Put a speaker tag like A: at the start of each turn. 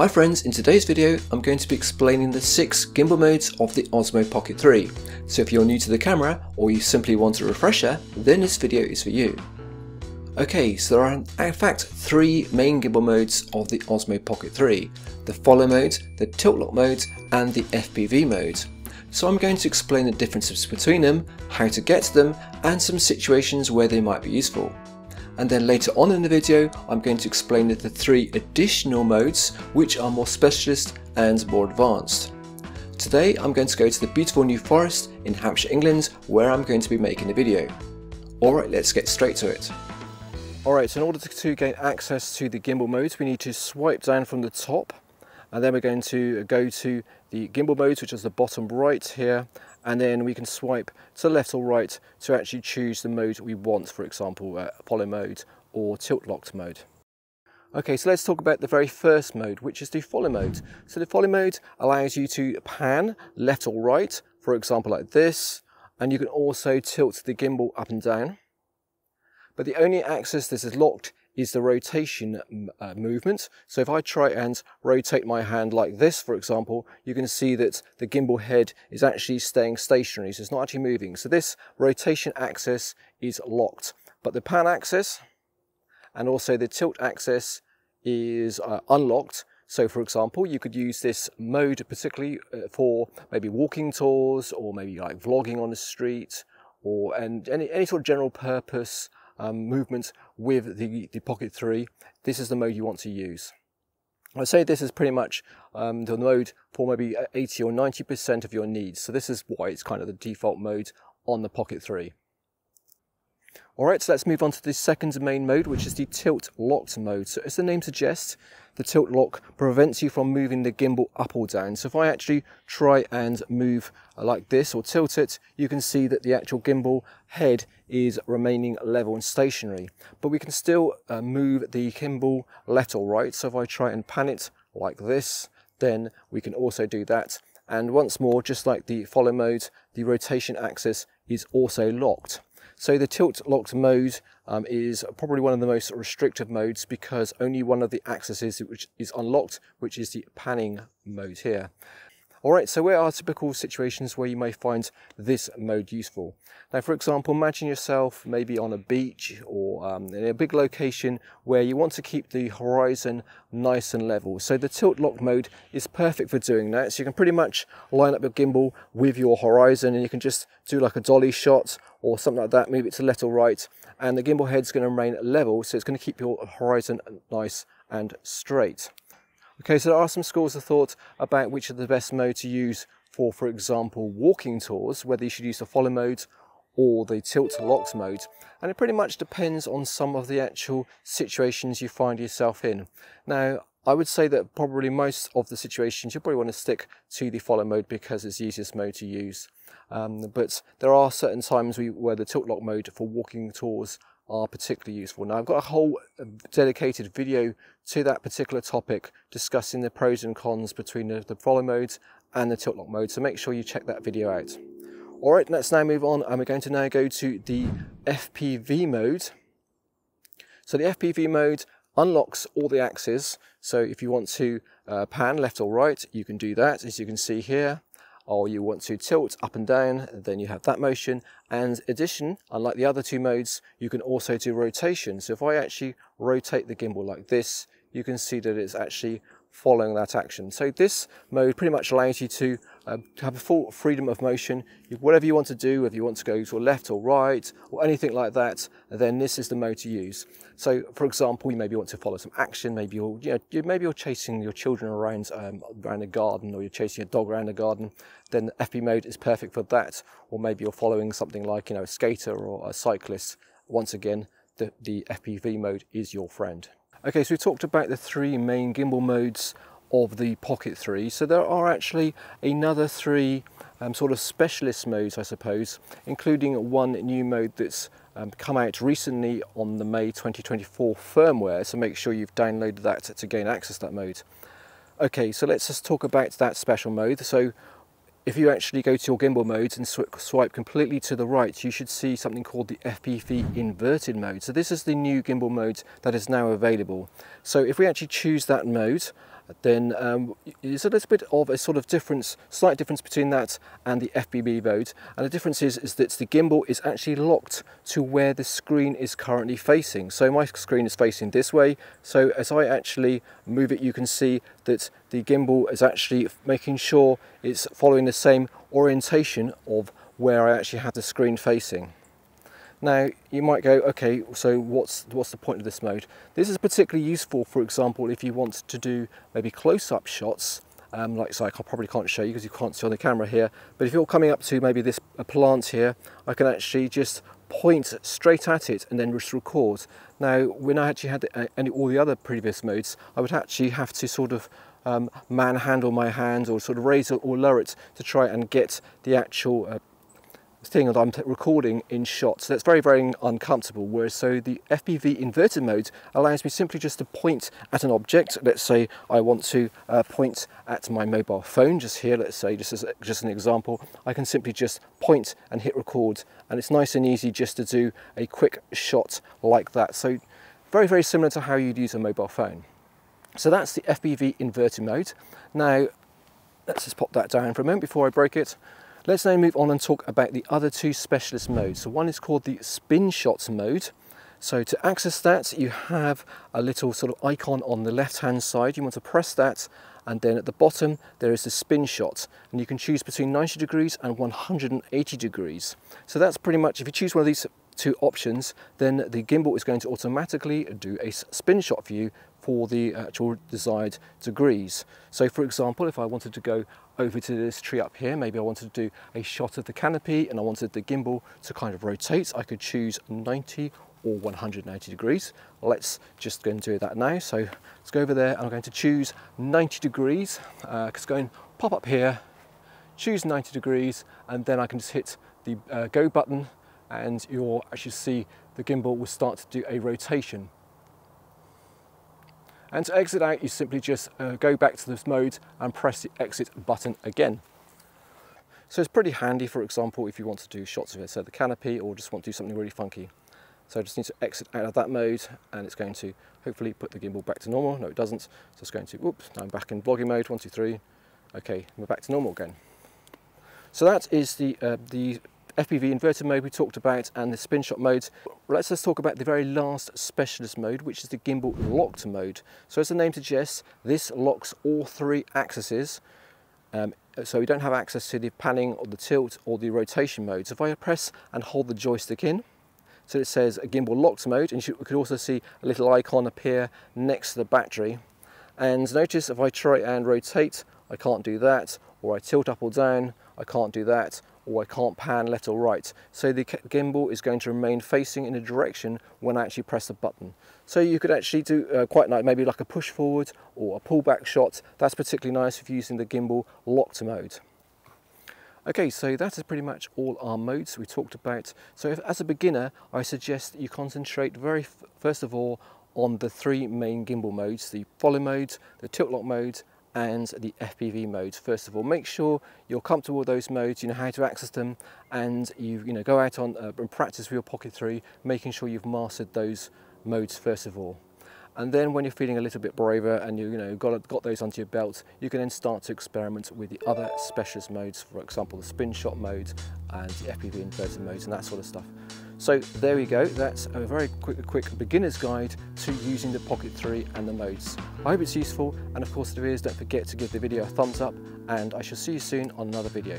A: Hi friends, in today's video I'm going to be explaining the 6 gimbal modes of the Osmo Pocket 3. So if you're new to the camera or you simply want a refresher, then this video is for you. Okay, so there are in fact three main gimbal modes of the Osmo Pocket 3. The follow mode, the tilt lock mode and the FPV mode. So I'm going to explain the differences between them, how to get to them and some situations where they might be useful and then later on in the video I'm going to explain the three additional modes which are more specialist and more advanced. Today I'm going to go to the beautiful New Forest in Hampshire, England where I'm going to be making a video. Alright, let's get straight to it. Alright, so in order to gain access to the gimbal modes we need to swipe down from the top and then we're going to go to the gimbal modes which is the bottom right here and then we can swipe to left or right to actually choose the mode we want for example uh, follow mode or tilt locked mode. Okay so let's talk about the very first mode which is the follow mode. So the follow mode allows you to pan left or right for example like this and you can also tilt the gimbal up and down. But the only axis this is locked is the rotation uh, movement. So if I try and rotate my hand like this, for example, you can see that the gimbal head is actually staying stationary, so it's not actually moving. So this rotation axis is locked, but the pan axis and also the tilt axis is uh, unlocked. So for example, you could use this mode particularly uh, for maybe walking tours or maybe like vlogging on the street or and any, any sort of general purpose um, movement with the, the Pocket 3, this is the mode you want to use. I'd say this is pretty much um, the mode for maybe 80 or 90% of your needs. So this is why it's kind of the default mode on the Pocket 3. Alright, so let's move on to the second main mode, which is the tilt locked mode. So as the name suggests, the tilt lock prevents you from moving the gimbal up or down. So if I actually try and move like this or tilt it, you can see that the actual gimbal head is remaining level and stationary. But we can still uh, move the gimbal left or right. So if I try and pan it like this, then we can also do that. And once more, just like the follow mode, the rotation axis is also locked. So the tilt locked mode um, is probably one of the most restrictive modes because only one of the axes is, which is unlocked, which is the panning mode here. Alright, so where are typical situations where you may find this mode useful? Now, for example, imagine yourself maybe on a beach or um, in a big location where you want to keep the horizon nice and level. So the tilt lock mode is perfect for doing that. So you can pretty much line up your gimbal with your horizon and you can just do like a dolly shot or something like that, move it to left or right, and the gimbal head's going to remain level, so it's going to keep your horizon nice and straight. Okay, so there are some schools of thought about which are the best mode to use for, for example, walking tours, whether you should use the follow mode or the tilt locks mode. And it pretty much depends on some of the actual situations you find yourself in. Now, I would say that probably most of the situations you probably want to stick to the follow mode because it's the easiest mode to use. Um, but there are certain times we, where the tilt lock mode for walking tours are particularly useful. Now I've got a whole uh, dedicated video to that particular topic discussing the pros and cons between the, the follow modes and the tilt lock mode, so make sure you check that video out. Alright, let's now move on and we're going to now go to the FPV mode. So the FPV mode unlocks all the axes, so if you want to uh, pan left or right, you can do that, as you can see here or you want to tilt up and down, then you have that motion. And addition, unlike the other two modes, you can also do rotation. So if I actually rotate the gimbal like this, you can see that it's actually following that action. So this mode pretty much allows you to uh, have a full freedom of motion. Whatever you want to do, whether you want to go to left or right or anything like that, then this is the mode to use. So for example, you maybe want to follow some action, maybe you're, you know, maybe you're chasing your children around, um, around a garden or you're chasing a dog around a garden, then FP mode is perfect for that. Or maybe you're following something like, you know, a skater or a cyclist. Once again, the, the FPV mode is your friend. Okay, so we talked about the three main gimbal modes of the Pocket 3. So there are actually another three um, sort of specialist modes, I suppose, including one new mode that's um, come out recently on the May 2024 firmware. So make sure you've downloaded that to gain access to that mode. Okay, so let's just talk about that special mode. So if you actually go to your gimbal modes and swipe completely to the right, you should see something called the FPV inverted mode. So this is the new gimbal mode that is now available. So if we actually choose that mode, then um, there's a little bit of a sort of difference, slight difference between that and the FPV mode. And the difference is, is that the gimbal is actually locked to where the screen is currently facing. So my screen is facing this way. So as I actually move it, you can see that the gimbal is actually making sure it's following the same orientation of where I actually have the screen facing. Now you might go, okay, so what's, what's the point of this mode? This is particularly useful, for example, if you want to do maybe close-up shots, um, like so I probably can't show you because you can't see on the camera here, but if you're coming up to maybe this plant here, I can actually just point straight at it and then just record. Now, when I actually had uh, any, all the other previous modes, I would actually have to sort of um, manhandle my hand or sort of raise it or lower it to try and get the actual uh, thing that I'm recording in shots. So that's very, very uncomfortable. Whereas so the FPV inverted mode allows me simply just to point at an object. Let's say I want to uh, point at my mobile phone just here. Let's say just as just an example, I can simply just point and hit record. And it's nice and easy just to do a quick shot like that. So very, very similar to how you'd use a mobile phone. So that's the FPV inverted mode. Now, let's just pop that down for a moment before I break it. Let's now move on and talk about the other two specialist modes. So one is called the spin shots mode. So to access that, you have a little sort of icon on the left-hand side. You want to press that, and then at the bottom, there is the spin shot. And you can choose between 90 degrees and 180 degrees. So that's pretty much, if you choose one of these two options, then the gimbal is going to automatically do a spin shot for you for the actual desired degrees. So for example, if I wanted to go over to this tree up here, maybe I wanted to do a shot of the canopy and I wanted the gimbal to kind of rotate, I could choose 90 or 180 degrees. Let's just go and do that now. So let's go over there and I'm going to choose 90 degrees uh, go and pop up here, choose 90 degrees and then I can just hit the uh, go button and you'll actually see the gimbal will start to do a rotation and to exit out, you simply just uh, go back to this mode and press the exit button again. So it's pretty handy, for example, if you want to do shots of it, so the canopy, or just want to do something really funky. So I just need to exit out of that mode, and it's going to hopefully put the gimbal back to normal. No, it doesn't. So it's going to, whoops, now I'm back in vlogging mode, one, two, three. Okay, we're back to normal again. So that is the, uh, the FPV inverted mode we talked about and the spin shot modes. Let's just talk about the very last specialist mode, which is the gimbal locked mode. So as the name suggests, this locks all three axes. Um, so we don't have access to the panning or the tilt or the rotation mode. So if I press and hold the joystick in, so it says a gimbal locked mode, and you could also see a little icon appear next to the battery. And notice if I try and rotate, I can't do that, or I tilt up or down, I can't do that, or I can't pan left or right. So the gimbal is going to remain facing in a direction when I actually press the button. So you could actually do uh, quite nice, maybe like a push forward or a pullback shot. That's particularly nice if you're using the gimbal locked mode. Okay, so that is pretty much all our modes we talked about. So if, as a beginner, I suggest you concentrate very first of all on the three main gimbal modes, the follow mode, the tilt lock mode, and the FPV modes. First of all, make sure you're comfortable with those modes, you know how to access them, and you, you know, go out on uh, and practice with your Pocket 3, making sure you've mastered those modes first of all. And then when you're feeling a little bit braver and you, you know, got, got those onto your belt, you can then start to experiment with the other specialist modes, for example, the spin shot mode and the FPV inverted modes and that sort of stuff. So there we go, that's a very quick, quick beginner's guide to using the Pocket 3 and the modes. I hope it's useful and of course if it is don't forget to give the video a thumbs up and I shall see you soon on another video.